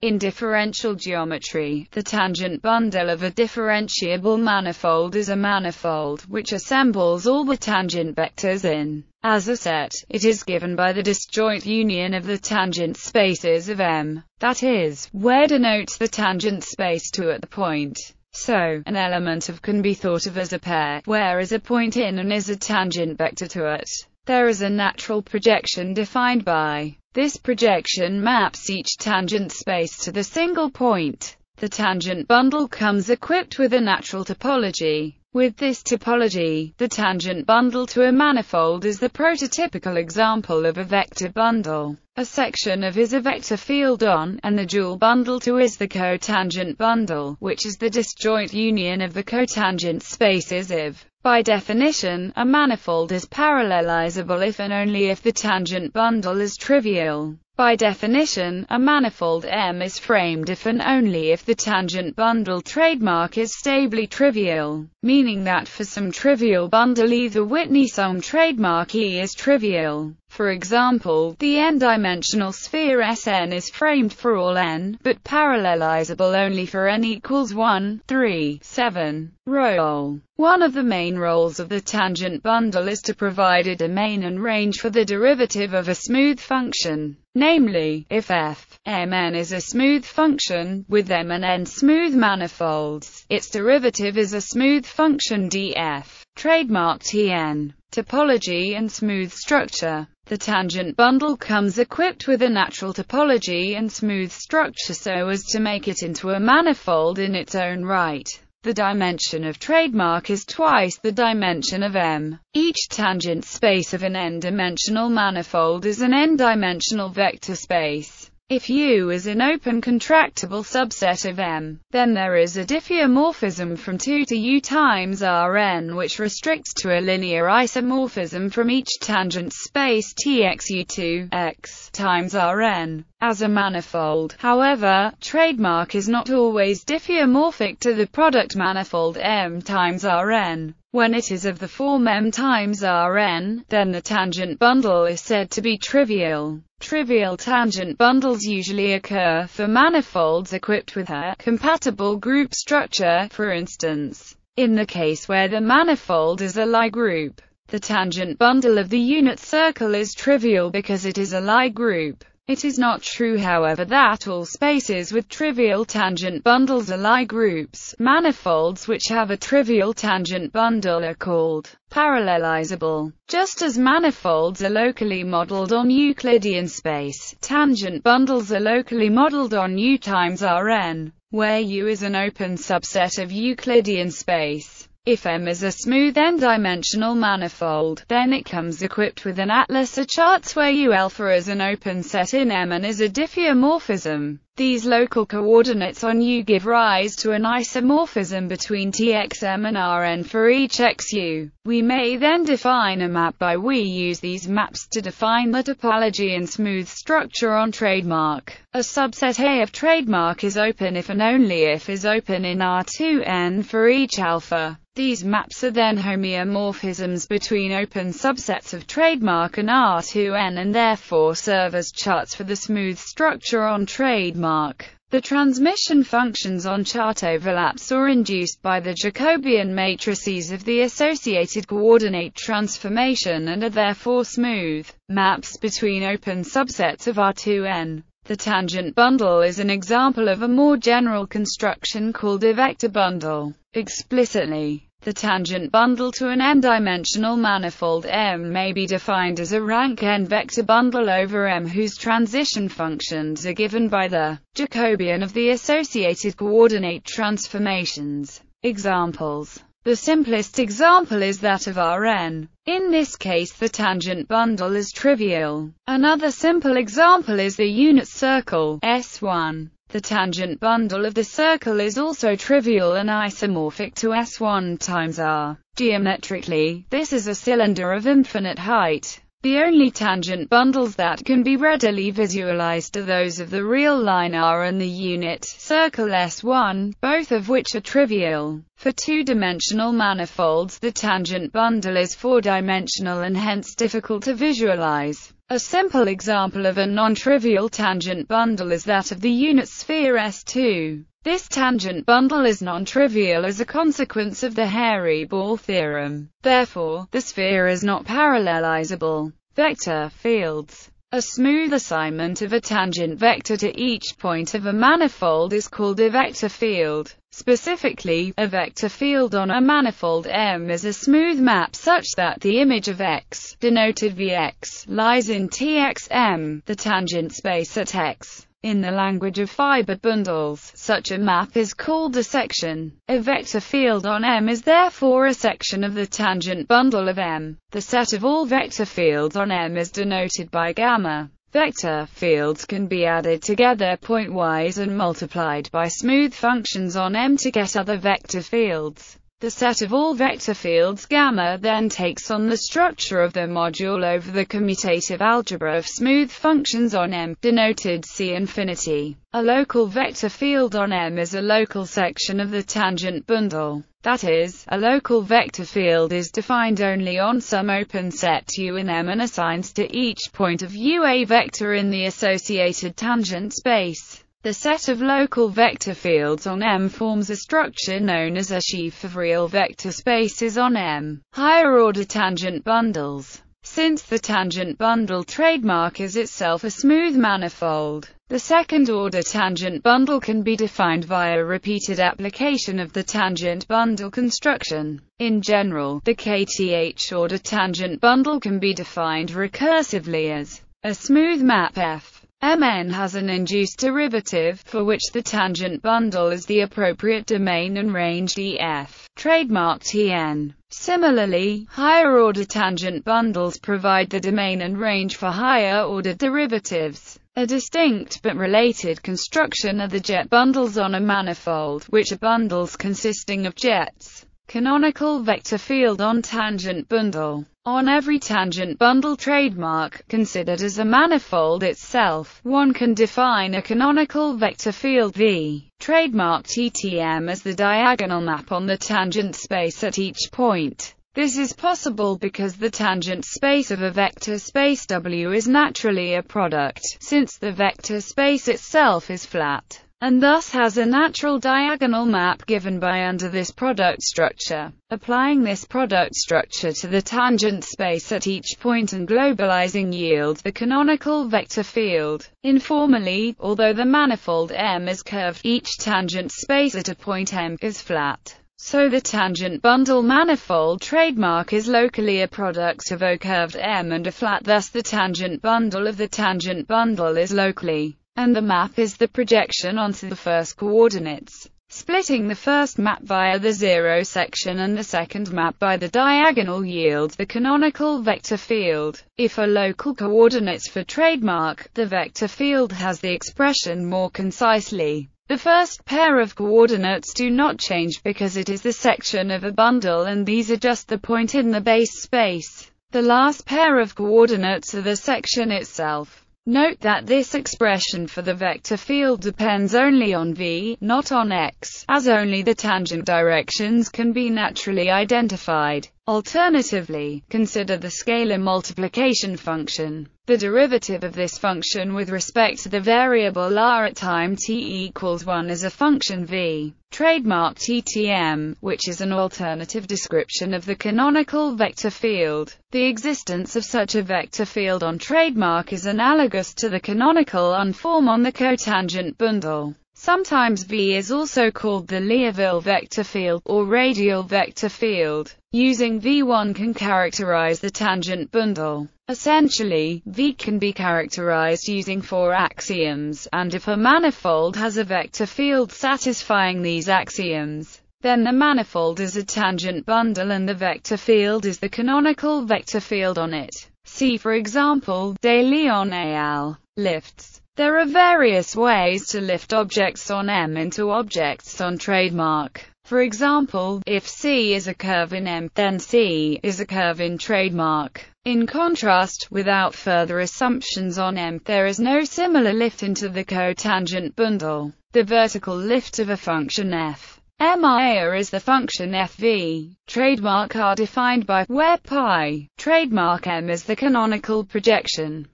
In differential geometry, the tangent bundle of a differentiable manifold is a manifold which assembles all the tangent vectors in as a set. It is given by the disjoint union of the tangent spaces of M, that is, where denotes the tangent space to at the point. So, an element of can be thought of as a pair, where is a point in and is a tangent vector to it. There is a natural projection defined by this projection maps each tangent space to the single point. The tangent bundle comes equipped with a natural topology. With this topology, the tangent bundle to a manifold is the prototypical example of a vector bundle. A section of is a vector field on, and the dual bundle to is the cotangent bundle, which is the disjoint union of the cotangent spaces if. By definition, a manifold is parallelizable if and only if the tangent bundle is trivial. By definition, a manifold M is framed if and only if the tangent bundle trademark is stably trivial, meaning that for some trivial bundle E the Whitney sum trademark E is trivial. For example, the n-dimensional sphere Sn is framed for all n, but parallelizable only for n equals 1, 3, 7. Role One of the main roles of the tangent bundle is to provide a domain and range for the derivative of a smooth function. Namely, if f, mn is a smooth function, with m and n smooth manifolds, its derivative is a smooth function df. Trademark Tn. Topology and smooth structure. The tangent bundle comes equipped with a natural topology and smooth structure so as to make it into a manifold in its own right. The dimension of trademark is twice the dimension of M. Each tangent space of an n-dimensional manifold is an n-dimensional vector space. If U is an open contractible subset of M, then there is a diffeomorphism from 2 to U times Rn which restricts to a linear isomorphism from each tangent space Txu2 x times Rn. As a manifold, however, trademark is not always diffeomorphic to the product manifold M times Rn. When it is of the form M times Rn, then the tangent bundle is said to be trivial. Trivial tangent bundles usually occur for manifolds equipped with a compatible group structure, for instance, in the case where the manifold is a Lie group. The tangent bundle of the unit circle is trivial because it is a Lie group. It is not true however that all spaces with trivial tangent bundles are Lie groups. Manifolds which have a trivial tangent bundle are called parallelizable. Just as manifolds are locally modeled on Euclidean space, tangent bundles are locally modeled on U times Rn, where U is an open subset of Euclidean space. If M is a smooth n-dimensional manifold, then it comes equipped with an atlas of charts where U alpha is an open set in M and is a diffeomorphism. These local coordinates on U give rise to an isomorphism between Txm and Rn for each xu. We may then define a map by we use these maps to define the topology and smooth structure on trademark. A subset A of trademark is open if and only if is open in R2n for each alpha. These maps are then homeomorphisms between open subsets of trademark and R2n and therefore serve as charts for the smooth structure on trademark. The transition functions on chart overlaps are induced by the Jacobian matrices of the associated coordinate transformation and are therefore smooth maps between open subsets of R2n. The tangent bundle is an example of a more general construction called a vector bundle. Explicitly, the tangent bundle to an n-dimensional manifold M may be defined as a rank n vector bundle over M whose transition functions are given by the Jacobian of the associated coordinate transformations. Examples the simplest example is that of Rn. In this case the tangent bundle is trivial. Another simple example is the unit circle, S1. The tangent bundle of the circle is also trivial and isomorphic to S1 times R. Geometrically, this is a cylinder of infinite height. The only tangent bundles that can be readily visualized are those of the real line R and the unit circle S1, both of which are trivial. For two-dimensional manifolds the tangent bundle is four-dimensional and hence difficult to visualize. A simple example of a non-trivial tangent bundle is that of the unit sphere S2. This tangent bundle is non-trivial as a consequence of the hairy ball theorem. Therefore, the sphere is not parallelizable. Vector fields. A smooth assignment of a tangent vector to each point of a manifold is called a vector field. Specifically, a vector field on a manifold M is a smooth map such that the image of X, denoted Vx, lies in Txm, the tangent space at X. In the language of fiber bundles, such a map is called a section. A vector field on M is therefore a section of the tangent bundle of M. The set of all vector fields on M is denoted by gamma. Vector fields can be added together pointwise and multiplied by smooth functions on M to get other vector fields. The set of all vector fields gamma then takes on the structure of the module over the commutative algebra of smooth functions on M, denoted C infinity. A local vector field on M is a local section of the tangent bundle. That is, a local vector field is defined only on some open set U in M and assigns to each point of U a vector in the associated tangent space. The set of local vector fields on M forms a structure known as a sheaf of real vector spaces on M. Higher-order tangent bundles. Since the tangent bundle trademark is itself a smooth manifold, the second-order tangent bundle can be defined via repeated application of the tangent bundle construction. In general, the kth-order tangent bundle can be defined recursively as a smooth map F Mn has an induced derivative, for which the tangent bundle is the appropriate domain and range df, trademark Tn. Similarly, higher-order tangent bundles provide the domain and range for higher-order derivatives. A distinct but related construction are the jet bundles on a manifold, which are bundles consisting of jets. Canonical vector field on tangent bundle. On every tangent bundle trademark, considered as a manifold itself, one can define a canonical vector field V, trademark TTM as the diagonal map on the tangent space at each point. This is possible because the tangent space of a vector space W is naturally a product, since the vector space itself is flat and thus has a natural diagonal map given by under this product structure. Applying this product structure to the tangent space at each point and globalizing yields the canonical vector field. Informally, although the manifold M is curved, each tangent space at a point M is flat. So the tangent bundle manifold trademark is locally a product of a curved M and a flat thus the tangent bundle of the tangent bundle is locally and the map is the projection onto the first coordinates, splitting the first map via the zero section and the second map by the diagonal yields the canonical vector field. If a local coordinates for trademark, the vector field has the expression more concisely. The first pair of coordinates do not change because it is the section of a bundle and these are just the point in the base space. The last pair of coordinates are the section itself. Note that this expression for the vector field depends only on v, not on x, as only the tangent directions can be naturally identified. Alternatively, consider the scalar multiplication function. The derivative of this function with respect to the variable r at time t equals 1 is a function v, trademark TTM, which is an alternative description of the canonical vector field. The existence of such a vector field on trademark is analogous to the canonical one-form on the cotangent bundle. Sometimes V is also called the Liouville vector field, or radial vector field. Using V one can characterize the tangent bundle. Essentially, V can be characterized using four axioms, and if a manifold has a vector field satisfying these axioms, then the manifold is a tangent bundle and the vector field is the canonical vector field on it. See for example, De Leon al. Lifts. There are various ways to lift objects on M into objects on trademark. For example, if C is a curve in M, then C is a curve in trademark. In contrast, without further assumptions on M, there is no similar lift into the cotangent bundle. The vertical lift of a function f MIA is the function fv. Trademark are defined by where pi. Trademark M is the canonical projection.